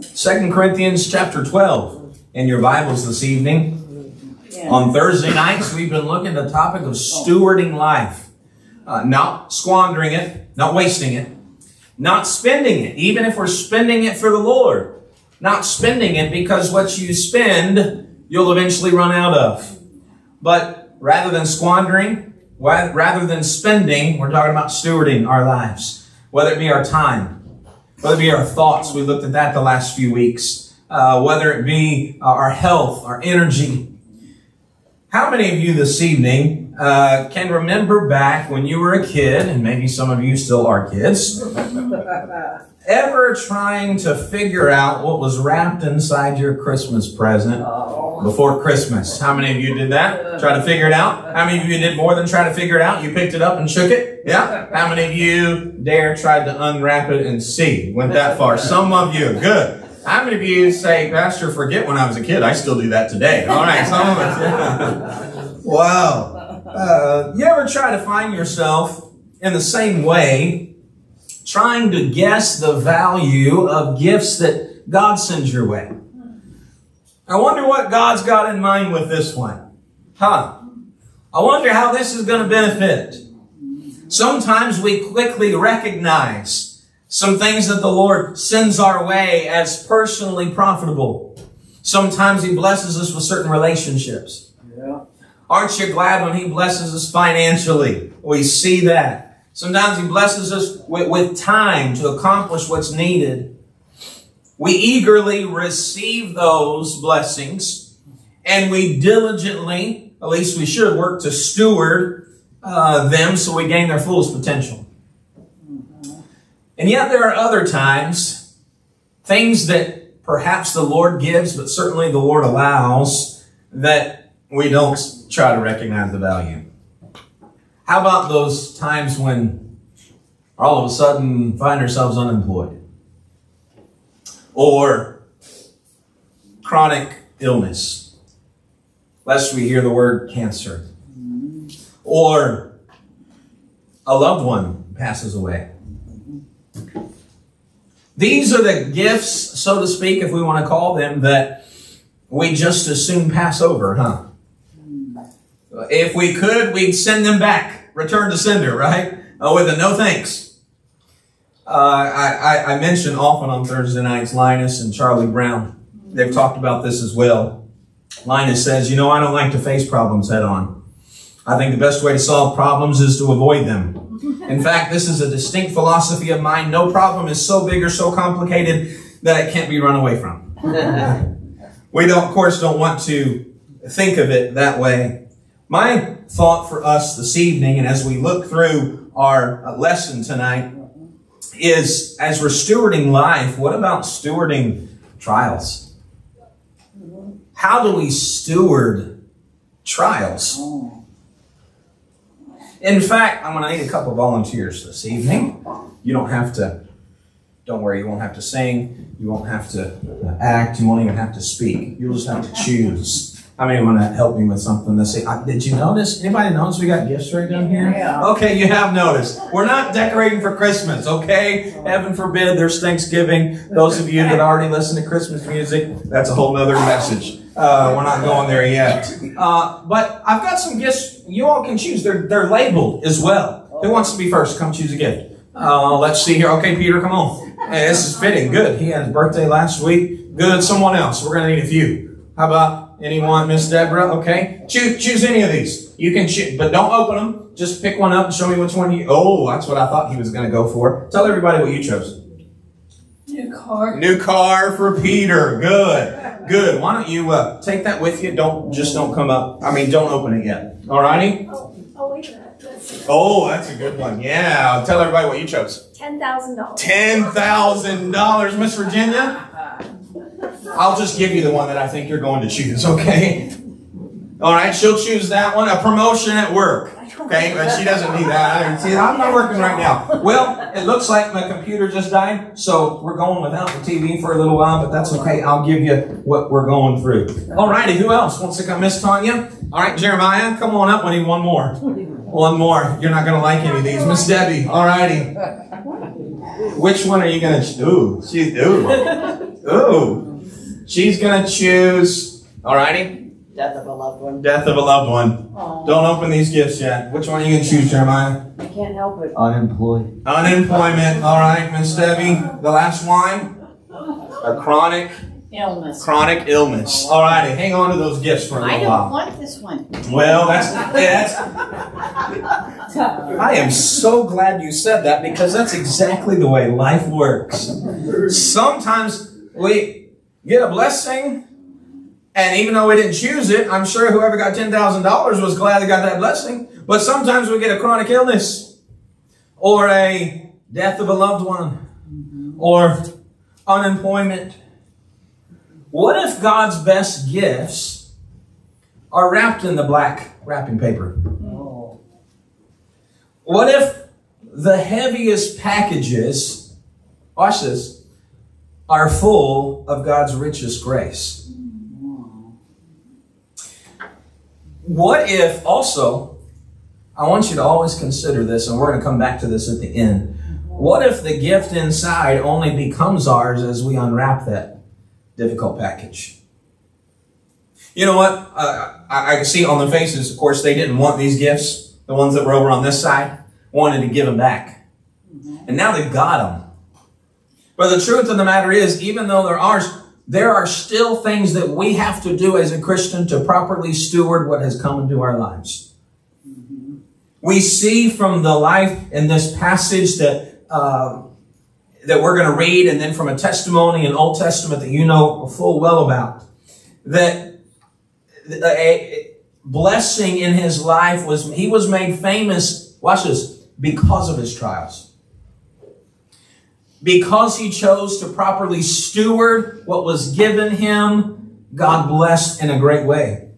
Second Corinthians chapter 12 in your Bibles this evening. On Thursday nights, we've been looking at the topic of stewarding life. Uh, not squandering it, not wasting it, not spending it, even if we're spending it for the Lord. Not spending it because what you spend, you'll eventually run out of. But rather than squandering, rather than spending, we're talking about stewarding our lives. Whether it be our time, whether it be our thoughts, we looked at that the last few weeks. Uh, whether it be uh, our health, our energy. How many of you this evening uh, can remember back when you were a kid, and maybe some of you still are kids, ever trying to figure out what was wrapped inside your Christmas present before Christmas? How many of you did that? Try to figure it out? How many of you did more than try to figure it out? You picked it up and shook it? Yeah? How many of you dare tried to unwrap it and see? Went that far? Some of you. Good. How many of you say, Pastor, forget when I was a kid? I still do that today. All right, some of us. wow. Uh, you ever try to find yourself in the same way, trying to guess the value of gifts that God sends your way? I wonder what God's got in mind with this one. Huh? I wonder how this is going to benefit. Sometimes we quickly recognize some things that the Lord sends our way as personally profitable. Sometimes He blesses us with certain relationships. Yeah. Aren't you glad when He blesses us financially? We see that. Sometimes He blesses us with, with time to accomplish what's needed. We eagerly receive those blessings and we diligently, at least we should, work to steward uh, them so we gain their fullest potential. And yet there are other times, things that perhaps the Lord gives, but certainly the Lord allows, that we don't try to recognize the value. How about those times when all of a sudden find ourselves unemployed? Or chronic illness, lest we hear the word cancer or a loved one passes away. These are the gifts, so to speak, if we want to call them, that we just as soon pass over, huh? If we could, we'd send them back, return to sender, right? Uh, with a no thanks. Uh, I, I, I mention often on Thursday nights Linus and Charlie Brown. They've talked about this as well. Linus says, you know, I don't like to face problems head on. I think the best way to solve problems is to avoid them. In fact, this is a distinct philosophy of mine. No problem is so big or so complicated that it can't be run away from. we don't, of course, don't want to think of it that way. My thought for us this evening, and as we look through our uh, lesson tonight, is as we're stewarding life, what about stewarding trials? How do we steward trials? In fact, I'm going to need a couple volunteers this evening. You don't have to, don't worry, you won't have to sing, you won't have to uh, act, you won't even have to speak. You'll just have to choose. How many want to help me with something to say? Did you notice? Anybody notice we got gifts right down here? Yeah. Okay, you have noticed. We're not decorating for Christmas, okay? Heaven forbid there's Thanksgiving. Those of you that already listen to Christmas music, that's a whole nother message. Uh, we're not going there yet. Uh, but I've got some gifts you all can choose. They're, they're labeled as well. Who wants to be first? Come choose a gift. Uh, let's see here. Okay, Peter, come on. Hey, this is fitting. Good. He had his birthday last week. Good. Someone else. We're going to need a few. How about anyone? Miss Deborah? Okay. Choose, choose any of these. You can choose, but don't open them. Just pick one up and show me which one you, oh, that's what I thought he was going to go for. Tell everybody what you chose. New car. New car for Peter. Good. Good. Why don't you uh, take that with you? Don't just don't come up. I mean, don't open it yet. All righty. Oh, oh wait a. Oh, that's a good one. Yeah. Tell everybody what you chose. Ten thousand dollars. Ten thousand dollars, Miss Virginia. I'll just give you the one that I think you're going to choose. Okay. All right. She'll choose that one. A promotion at work. Okay, but she doesn't need that. See, I'm not working right now. Well, it looks like my computer just died, so we're going without the TV for a little while, but that's okay. I'll give you what we're going through. All righty, who else wants to come? Miss Tanya? All right, Jeremiah, come on up. We need one more. One more. You're not going to like any of these. Miss Debbie, all righty. Which one are you gonna? Ch- ooh, she's ooh, ooh. She's gonna choose. Alrighty, Death of a loved one. death of a loved one. Don't open these gifts yet. Which one are you gonna choose, Jeremiah? I can't help it. Unemployed. Unemployment. All right, Miss Debbie. The last one. A chronic, Illness. chronic illness. All righty, hang on to those gifts for a I little don't while. want this one. Well, that's that's. I am so glad you said that because that's exactly the way life works. Sometimes we get a blessing, and even though we didn't choose it, I'm sure whoever got ten thousand dollars was glad they got that blessing. But sometimes we get a chronic illness, or a death of a loved one, or unemployment. What if God's best gifts are wrapped in the black wrapping paper? What if the heaviest packages, watch this, are full of God's richest grace? What if also, I want you to always consider this, and we're going to come back to this at the end. What if the gift inside only becomes ours as we unwrap that difficult package? You know what? Uh, I, I can see on the faces, of course, they didn't want these gifts. The ones that were over on this side wanted to give them back. And now they've got them. But the truth of the matter is, even though they're ours, there are still things that we have to do as a Christian to properly steward what has come into our lives. We see from the life in this passage that uh, that we're going to read, and then from a testimony in Old Testament that you know full well about, that a blessing in his life was he was made famous. Watch this because of his trials because he chose to properly steward what was given him, God blessed in a great way.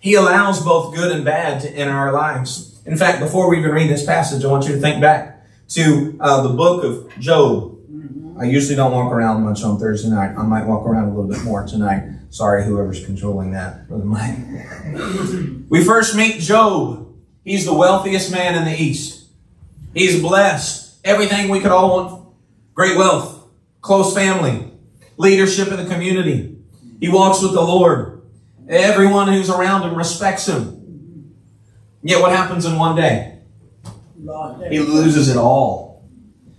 He allows both good and bad to enter our lives. In fact, before we even read this passage, I want you to think back to uh, the book of Job. I usually don't walk around much on Thursday night. I might walk around a little bit more tonight. Sorry, whoever's controlling that, Brother Mike. we first meet Job. He's the wealthiest man in the East. He's blessed. Everything we could all want great wealth, close family, leadership in the community. He walks with the Lord. Everyone who's around him respects him. Yet what happens in one day? He loses it all.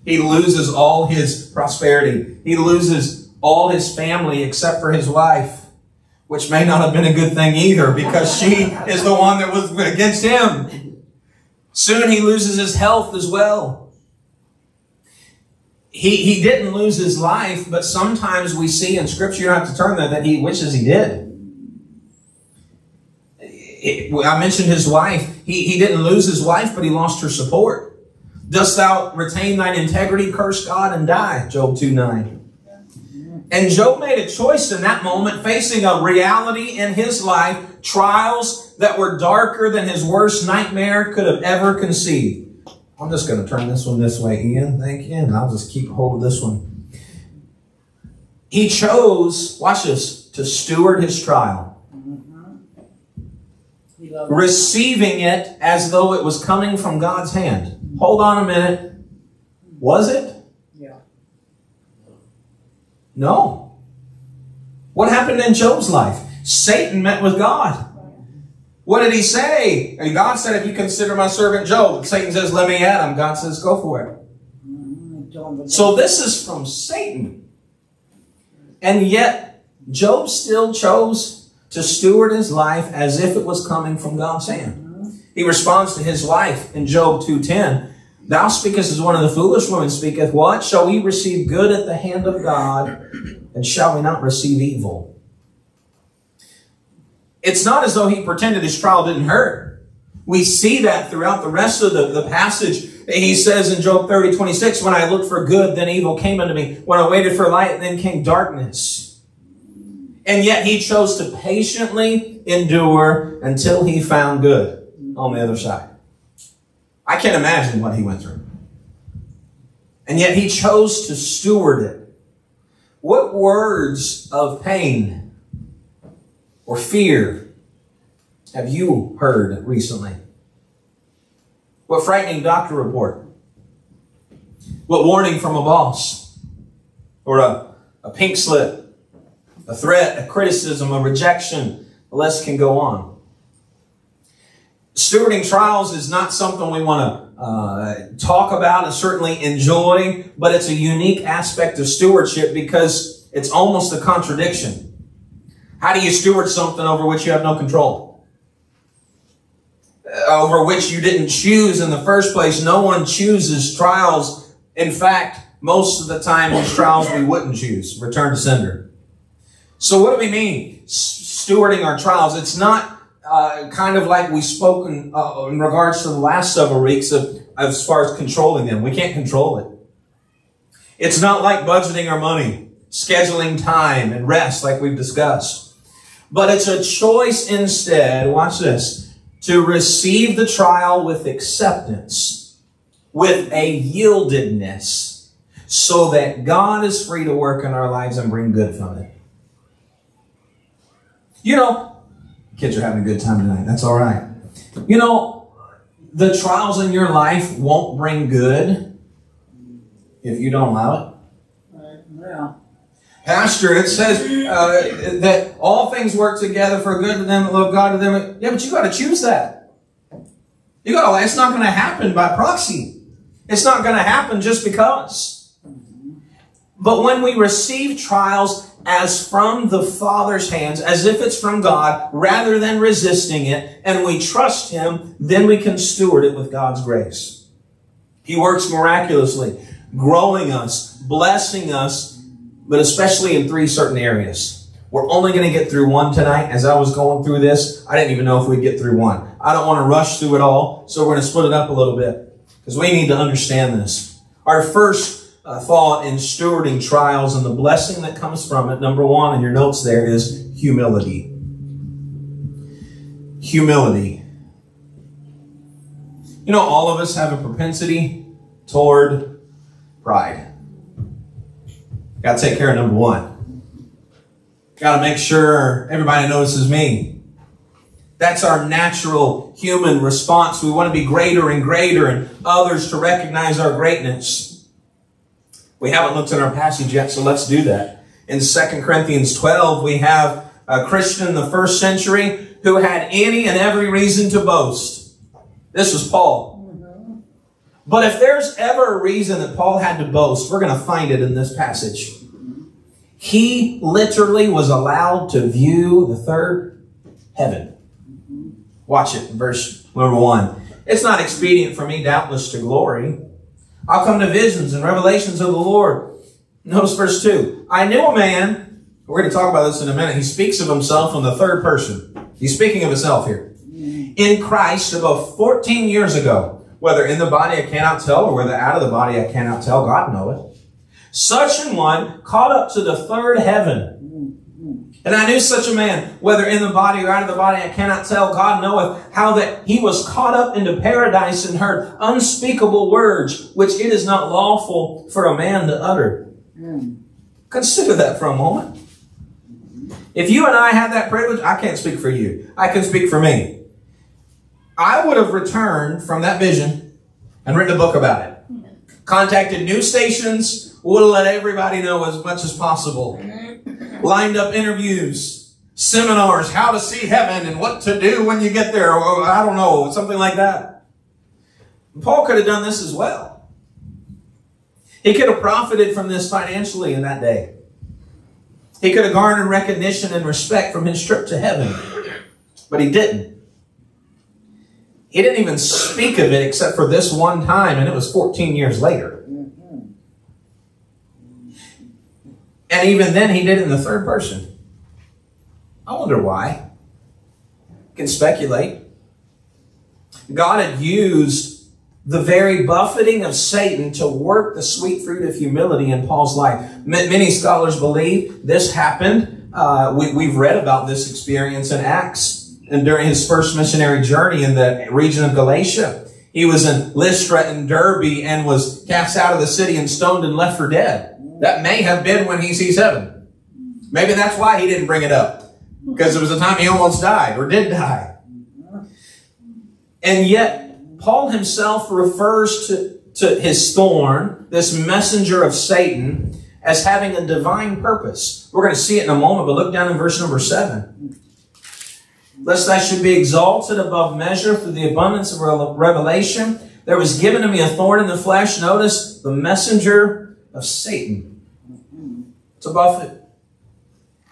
He loses all his prosperity. He loses all his family except for his wife, which may not have been a good thing either because she is the one that was against him. Soon he loses his health as well he, he didn't lose his life, but sometimes we see in Scripture, you don't have to turn there, that he wishes he did. It- I mentioned his wife. He, he didn't lose his wife, but he lost her support. Dost thou retain thine integrity, curse God, and die? Job 2 9. And Job made a choice in that moment, facing a reality in his life, trials that were darker than his worst nightmare could have ever conceived. I'm just going to turn this one this way, Ian. Thank you. And I'll just keep hold of this one. He chose, watch this, to steward his trial, receiving it as though it was coming from God's hand. Hold on a minute. Was it? Yeah. No. What happened in Job's life? Satan met with God. What did he say? And God said, if you consider my servant Job, Satan says, let me at him. God says, go for it. So this is from Satan. And yet, Job still chose to steward his life as if it was coming from God's hand. He responds to his wife in Job 2.10, Thou speakest as one of the foolish women speaketh, What? Shall we receive good at the hand of God, and shall we not receive evil? It's not as though he pretended his trial didn't hurt. We see that throughout the rest of the, the passage. He says in Job 30, 26, When I looked for good, then evil came unto me. When I waited for light, then came darkness. And yet he chose to patiently endure until he found good on the other side. I can't imagine what he went through. And yet he chose to steward it. What words of pain or fear have you heard recently? What frightening doctor report? What warning from a boss? Or a, a pink slip? A threat, a criticism, a rejection? The list can go on. Stewarding trials is not something we want to uh, talk about and certainly enjoy, but it's a unique aspect of stewardship because it's almost a contradiction. How do you steward something over which you have no control? Uh, over which you didn't choose in the first place. No one chooses trials. In fact, most of the time, these trials we wouldn't choose. Return to sender. So what do we mean? Stewarding our trials. It's not uh, kind of like we spoke in, uh, in regards to the last several weeks of, as far as controlling them. We can't control it. It's not like budgeting our money, scheduling time and rest like we've discussed. But it's a choice instead, watch this, to receive the trial with acceptance, with a yieldedness, so that God is free to work in our lives and bring good from it. You know, kids are having a good time tonight. That's all right. You know, the trials in your life won't bring good if you don't allow it. Pastor, it says uh, that all things work together for good to them that love God to them. Yeah, but you got to choose that. You got to. It's not going to happen by proxy. It's not going to happen just because. But when we receive trials as from the Father's hands, as if it's from God, rather than resisting it, and we trust Him, then we can steward it with God's grace. He works miraculously, growing us, blessing us, but especially in three certain areas. We're only going to get through one tonight. As I was going through this, I didn't even know if we'd get through one. I don't want to rush through it all, so we're going to split it up a little bit because we need to understand this. Our first uh, thought in stewarding trials and the blessing that comes from it, number one in your notes there is humility. Humility. You know, all of us have a propensity toward pride. Got to take care of number one. Got to make sure everybody notices me. That's our natural human response. We want to be greater and greater and others to recognize our greatness. We haven't looked at our passage yet, so let's do that. In 2 Corinthians 12, we have a Christian in the first century who had any and every reason to boast. This was Paul. But if there's ever a reason that Paul had to boast, we're going to find it in this passage. He literally was allowed to view the third heaven. Watch it, verse number one. It's not expedient for me, doubtless, to glory. I'll come to visions and revelations of the Lord. Notice verse two. I knew a man, we're going to talk about this in a minute. He speaks of himself in the third person. He's speaking of himself here. In Christ about 14 years ago, whether in the body I cannot tell, or whether out of the body I cannot tell, God knoweth. Such an one caught up to the third heaven. And I knew such a man, whether in the body or out of the body, I cannot tell. God knoweth how that he was caught up into paradise and heard unspeakable words, which it is not lawful for a man to utter. Consider that for a moment. If you and I had that privilege, I can't speak for you. I can speak for me. I would have returned from that vision and written a book about it. Contacted news stations, have let everybody know as much as possible. Lined up interviews, seminars, how to see heaven and what to do when you get there. Or, I don't know, something like that. Paul could have done this as well. He could have profited from this financially in that day. He could have garnered recognition and respect from his trip to heaven, but he didn't. He didn't even speak of it except for this one time, and it was 14 years later. And even then, he did it in the third person. I wonder why. Can speculate. God had used the very buffeting of Satan to work the sweet fruit of humility in Paul's life. Many scholars believe this happened. Uh, we, have read about this experience in Acts and during his first missionary journey in the region of Galatia. He was in Lystra and Derbe and was cast out of the city and stoned and left for dead. That may have been when he sees heaven. Maybe that's why he didn't bring it up. Because there was a time he almost died or did die. And yet, Paul himself refers to to his thorn, this messenger of Satan, as having a divine purpose. We're going to see it in a moment, but look down in verse number seven. Lest I should be exalted above measure through the abundance of revelation, there was given to me a thorn in the flesh. Notice the messenger of Satan. It's above it.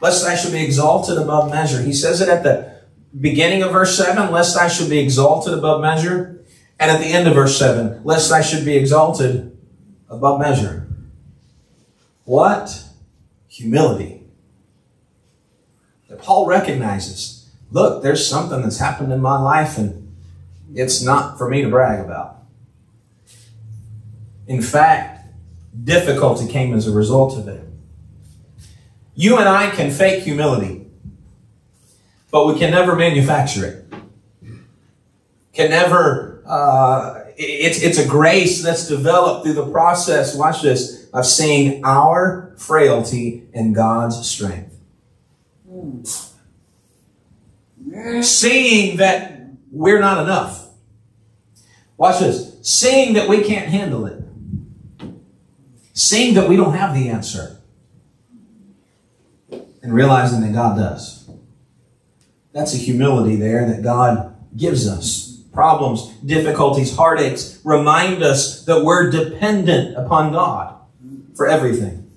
Lest I should be exalted above measure. He says it at the beginning of verse 7, lest I should be exalted above measure. And at the end of verse 7, lest I should be exalted above measure. What? Humility. That Paul recognizes, look, there's something that's happened in my life and it's not for me to brag about. In fact, difficulty came as a result of it. You and I can fake humility, but we can never manufacture it. Can never, uh, it's, it's a grace that's developed through the process, watch this, of seeing our frailty and God's strength. Seeing that we're not enough. Watch this. Seeing that we can't handle it. Seeing that we don't have the answer and realizing that God does. That's a humility there that God gives us. Problems, difficulties, heartaches remind us that we're dependent upon God for everything.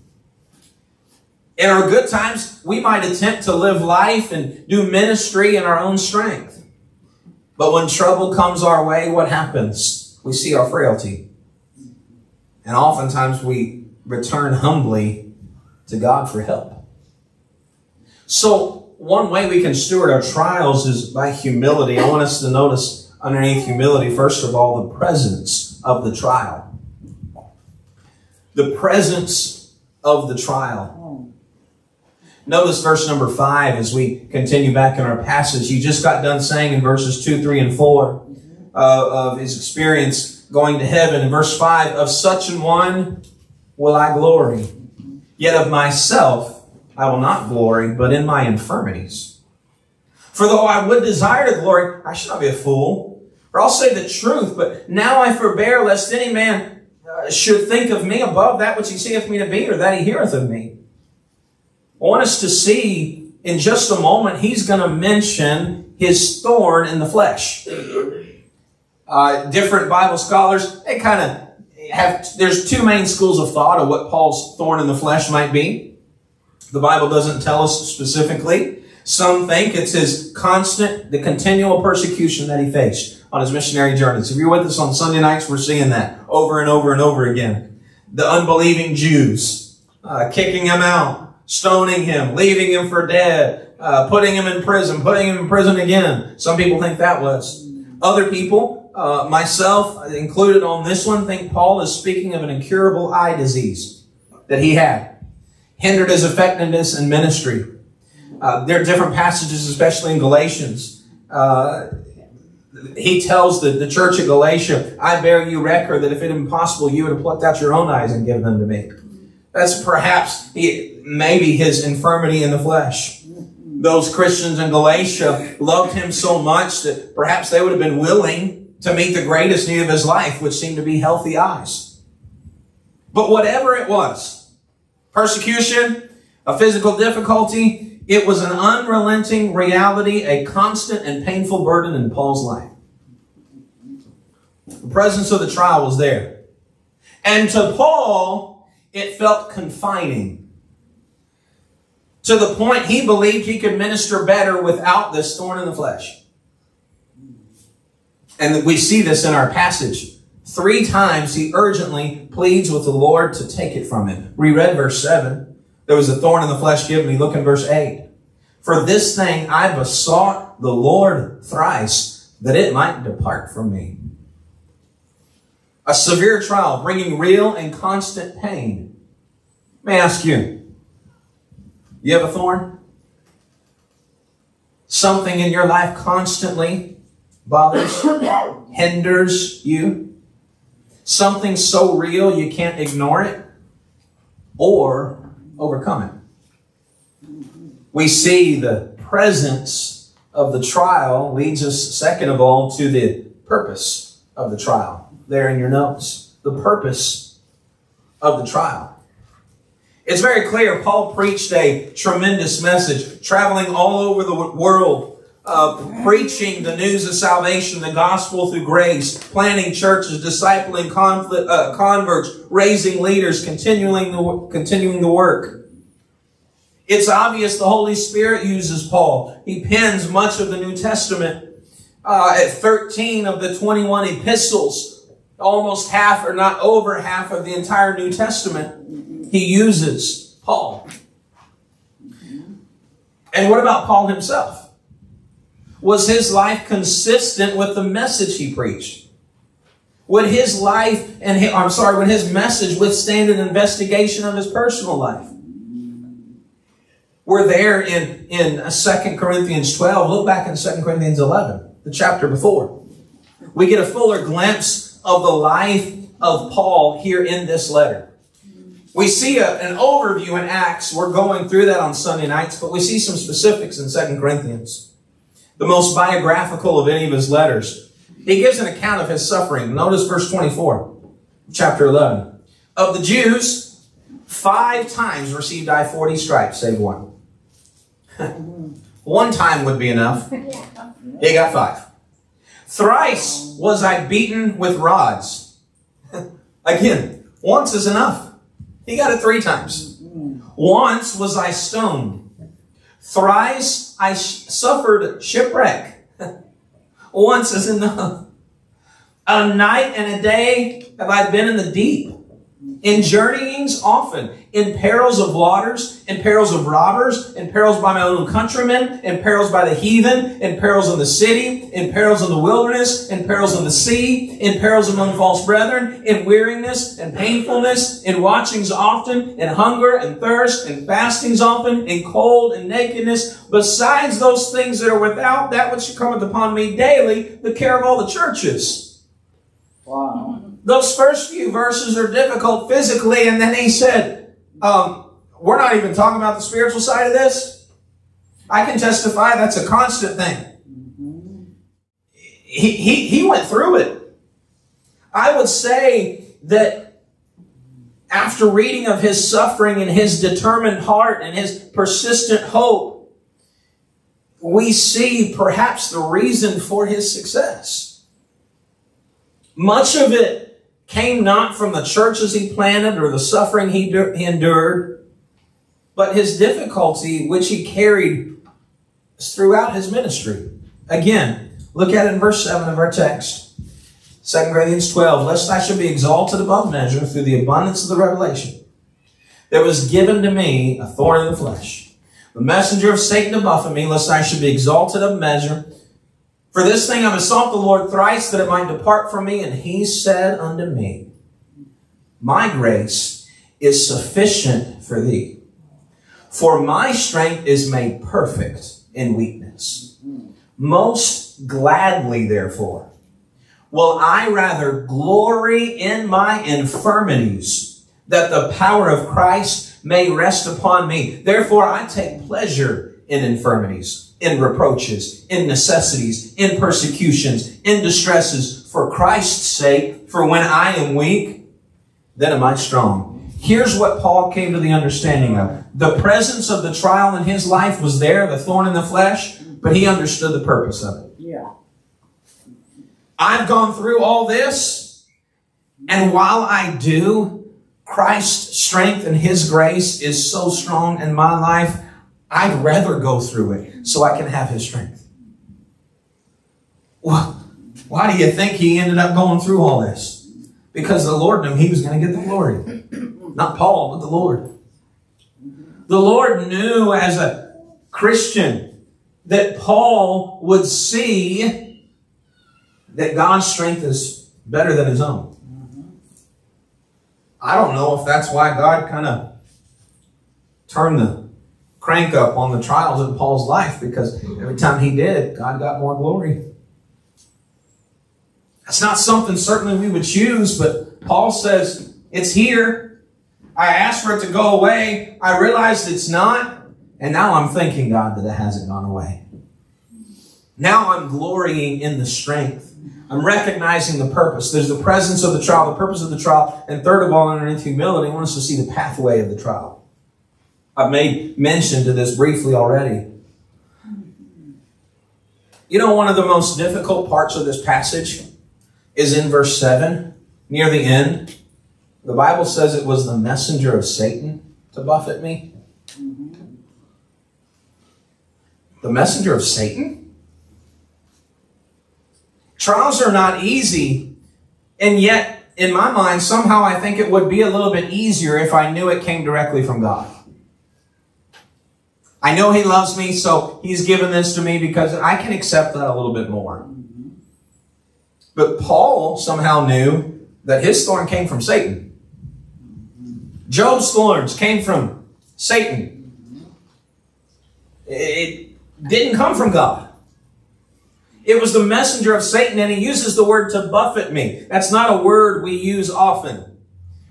In our good times, we might attempt to live life and do ministry in our own strength. But when trouble comes our way, what happens? We see our frailty. And oftentimes we return humbly to God for help. So, one way we can steward our trials is by humility. I want us to notice underneath humility, first of all, the presence of the trial. The presence of the trial. Notice verse number five as we continue back in our passage. You just got done saying in verses two, three, and four uh, of his experience going to heaven. In verse five, of such an one will I glory. Yet of myself I will not glory, but in my infirmities. For though I would desire to glory, I should not be a fool. For I'll say the truth, but now I forbear lest any man uh, should think of me above that which he seeth me to be, or that he heareth of me. I want us to see in just a moment, he's going to mention his thorn in the flesh. Uh, different Bible scholars, they kind of have, there's two main schools of thought of what Paul's thorn in the flesh might be. The Bible doesn't tell us specifically. Some think it's his constant, the continual persecution that he faced on his missionary journeys. If you're with us on Sunday nights, we're seeing that over and over and over again. The unbelieving Jews, uh, kicking him out, stoning him, leaving him for dead, uh, putting him in prison, putting him in prison again. Some people think that was. Other people, uh, myself included on this one, think Paul is speaking of an incurable eye disease that he had hindered his effectiveness in ministry. Uh, there are different passages, especially in Galatians. Uh, he tells the, the church of Galatia, I bear you record that if it had been possible, you would have plucked out your own eyes and given them to me. That's perhaps he, maybe his infirmity in the flesh. Those Christians in Galatia loved him so much that perhaps they would have been willing to meet the greatest need of his life, which seemed to be healthy eyes. But whatever it was, persecution, a physical difficulty. It was an unrelenting reality, a constant and painful burden in Paul's life. The presence of the trial was there. And to Paul, it felt confining. To the point he believed he could minister better without this thorn in the flesh. And we see this in our passage. Three times he urgently pleads with the Lord to take it from him. We read verse 7. There was a thorn in the flesh given me. Look in verse 8. For this thing I besought the Lord thrice that it might depart from me. A severe trial bringing real and constant pain. May I ask you, you have a thorn? Something in your life constantly bothers, hinders you? something so real you can't ignore it or overcome it. We see the presence of the trial leads us, second of all, to the purpose of the trial. There in your notes. the purpose of the trial. It's very clear Paul preached a tremendous message, traveling all over the world, uh, preaching the news of salvation, the gospel through grace, planting churches, discipling conflict, uh, converts, raising leaders, continuing the, continuing the work. It's obvious the Holy Spirit uses Paul. He pens much of the New Testament. Uh, at 13 of the 21 epistles, almost half or not over half of the entire New Testament, he uses Paul. And what about Paul himself? Was his life consistent with the message he preached? Would his life and his, I'm sorry, would his message withstand an investigation of his personal life? We're there in, in 2 Corinthians 12. Look back in 2 Corinthians 11, the chapter before. We get a fuller glimpse of the life of Paul here in this letter. We see a, an overview in Acts. We're going through that on Sunday nights, but we see some specifics in 2 Corinthians. The most biographical of any of his letters. He gives an account of his suffering. Notice verse 24, chapter 11. Of the Jews, five times received I 40 stripes, save one. One time would be enough. He got five. Thrice was I beaten with rods. Again, once is enough. He got it three times. Once was I stoned. Thrice I sh- suffered shipwreck. once is enough. A night and a day have I been in the deep. In journeyings often, in perils of waters, in perils of robbers, in perils by my own countrymen, in perils by the heathen, in perils in the city, in perils in the wilderness, in perils in the sea, in perils among false brethren, in weariness and painfulness, in watchings often, in hunger and thirst, in fastings often, in cold and nakedness, besides those things that are without, that which cometh upon me daily, the care of all the churches. Wow. Those first few verses are difficult physically, and then he said, um, we're not even talking about the spiritual side of this. I can testify that's a constant thing. He, he, he went through it. I would say that after reading of his suffering and his determined heart and his persistent hope, we see perhaps the reason for his success. Much of it came not from the churches he planted or the suffering he, endured, but his difficulty which he carried throughout his ministry. Again, look at it in verse 7 of our text. 2 Corinthians 12, lest I should be exalted above measure through the abundance of the revelation. There was given to me a thorn in the flesh, the messenger of Satan to buffet me, lest I should be exalted above measure. For this thing I besought the Lord thrice that it might depart from me, and he said unto me, My grace is sufficient for thee, for my strength is made perfect in weakness. Most gladly, therefore, will I rather glory in my infirmities, that the power of Christ may rest upon me. Therefore, I take pleasure in infirmities in reproaches, in necessities, in persecutions, in distresses, for Christ's sake, for when I am weak, then am I strong. Here's what Paul came to the understanding of. The presence of the trial in his life was there, the thorn in the flesh, but he understood the purpose of it. Yeah. I've gone through all this, and while I do, Christ's strength and his grace is so strong in my life, I'd rather go through it so I can have his strength. Why do you think he ended up going through all this? Because the Lord knew he was going to get the glory. Not Paul, but the Lord. The Lord knew as a Christian that Paul would see that God's strength is better than his own. I don't know if that's why God kind of turned the crank up on the trials in Paul's life because mm-hmm. every time he did, God got more glory. That's not something certainly we would choose, but Paul says, it's here. I asked for it to go away. I realized it's not. And now I'm thanking God that it hasn't gone away. Now I'm glorying in the strength I'm recognizing the purpose. There's the presence of the trial, the purpose of the trial, and third of all, underneath humility, I want us to see the pathway of the trial. I've made mention to this briefly already. You know, one of the most difficult parts of this passage is in verse 7, near the end. The Bible says it was the messenger of Satan to buffet me. The messenger of Satan? Trials are not easy, and yet, in my mind, somehow I think it would be a little bit easier if I knew it came directly from God. I know He loves me, so He's given this to me because I can accept that a little bit more. But Paul somehow knew that his thorn came from Satan. Job's thorns came from Satan. It didn't come from God. It was the messenger of Satan, and he uses the word to buffet me. That's not a word we use often.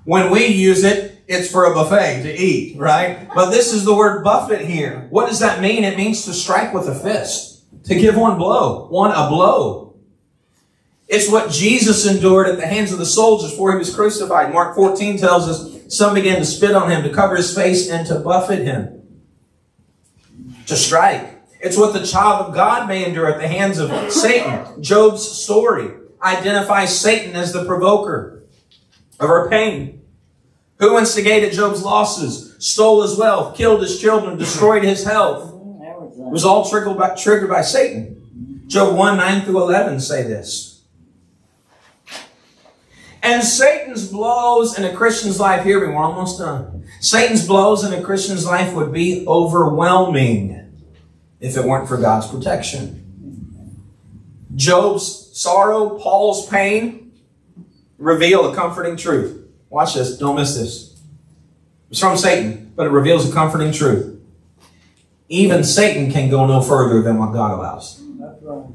When we use it, it's for a buffet to eat, right? But this is the word buffet here. What does that mean? It means to strike with a fist, to give one blow, one a blow. It's what Jesus endured at the hands of the soldiers before he was crucified. Mark 14 tells us some began to spit on him, to cover his face, and to buffet him, to strike. It's what the child of God may endure at the hands of Satan. Job's story identifies Satan as the provoker of our pain. Who instigated Job's losses, stole his wealth, killed his children, destroyed his health. It was all triggered by, triggered by Satan. Job 1, 9 through 11 say this. And Satan's blows in a Christian's life, here we we're almost done. Satan's blows in a Christian's life would be overwhelming if it weren't for God's protection. Job's sorrow, Paul's pain, reveal a comforting truth. Watch this. Don't miss this. It's from Satan, but it reveals a comforting truth. Even Satan can go no further than what God allows. That's right.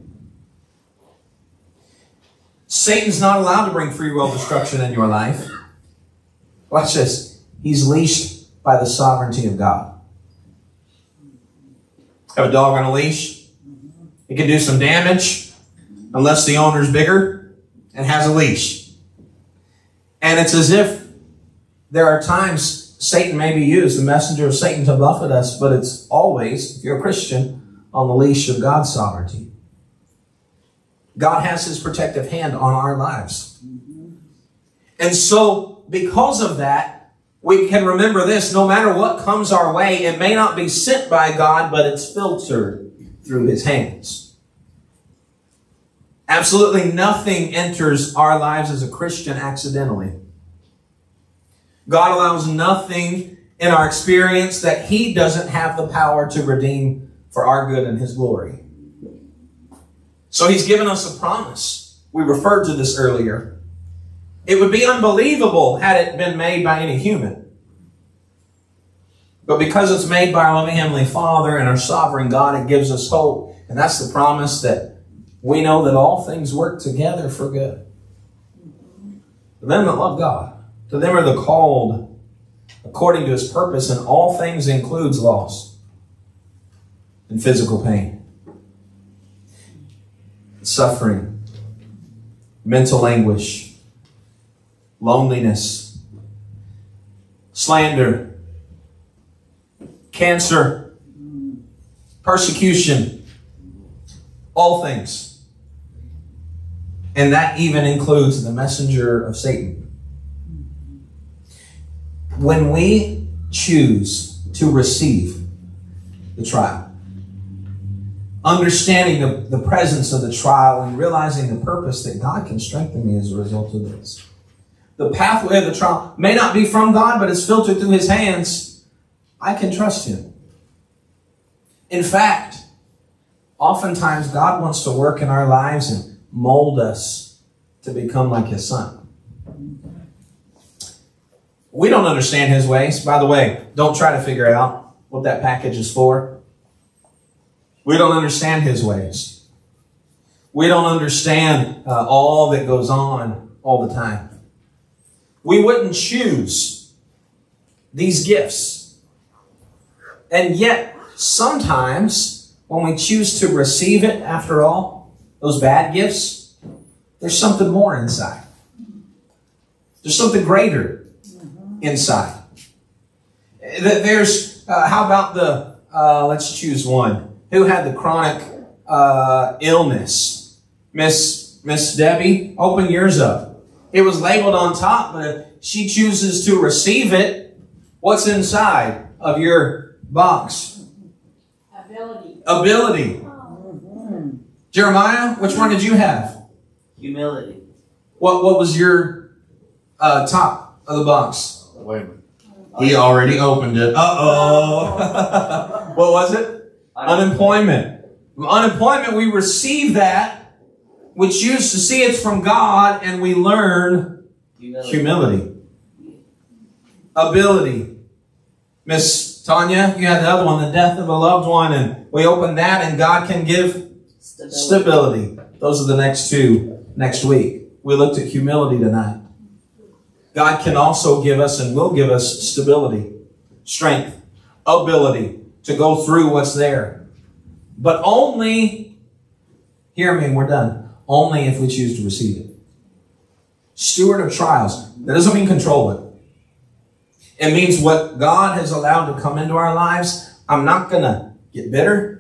Satan's not allowed to bring free will destruction in your life. Watch this. He's leashed by the sovereignty of God. Have a dog on a leash. It can do some damage unless the owner's bigger and has a leash. And it's as if there are times Satan may be used, the messenger of Satan, to buffet us, but it's always, if you're a Christian, on the leash of God's sovereignty. God has his protective hand on our lives. And so, because of that, we can remember this no matter what comes our way, it may not be sent by God, but it's filtered through his hands. Absolutely nothing enters our lives as a Christian accidentally. God allows nothing in our experience that he doesn't have the power to redeem for our good and his glory. So he's given us a promise. We referred to this earlier. It would be unbelievable had it been made by any human. But because it's made by our loving Heavenly Father and our sovereign God, it gives us hope. And that's the promise that we know that all things work together for good. To them that love God, to them are the called according to his purpose, and all things includes loss and physical pain suffering, mental anguish, loneliness, slander, cancer, persecution, all things. And that even includes the messenger of Satan. When we choose to receive the trial, understanding the, the presence of the trial and realizing the purpose that God can strengthen me as a result of this. The pathway of the trial may not be from God, but it's filtered through His hands. I can trust Him. In fact, oftentimes God wants to work in our lives and mold us to become like His Son. We don't understand His ways. By the way, don't try to figure out what that package is for. We don't understand his ways. We don't understand uh, all that goes on all the time. We wouldn't choose these gifts. And yet, sometimes when we choose to receive it, after all, those bad gifts, there's something more inside. There's something greater inside. There's, uh, how about the, uh, let's choose one. Who had the chronic uh, illness? Miss Miss Debbie, open yours up. It was labeled on top, but if she chooses to receive it, what's inside of your box? Ability. Ability. Jeremiah, which one did you have? Humility. What What was your uh, top of the box? Wait a minute. He already opened it. Uh oh. what was it? Unemployment. Unemployment, we receive that, which used to see it's from God, and we learn Humility. humility. Ability. Miss Tanya, you had the other one, the death of a loved one, and we open that, and God can give Stability. stability. Those are the next two next week. We looked at humility tonight. God can also give us and will give us stability, strength, ability to go through what's there. But only, hear me, we're done. Only if we choose to receive it. Steward of trials. That doesn't mean control it. It means what God has allowed to come into our lives. I'm not going to get bitter.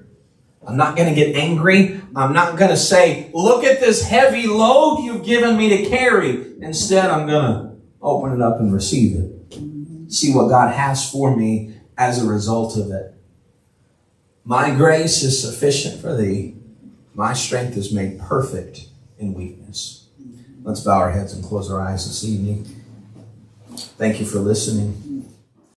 I'm not going to get angry. I'm not going to say, look at this heavy load you've given me to carry. Instead, I'm going to open it up and receive it. See what God has for me as a result of it. My grace is sufficient for thee. My strength is made perfect in weakness. Let's bow our heads and close our eyes this evening. Thank you for listening.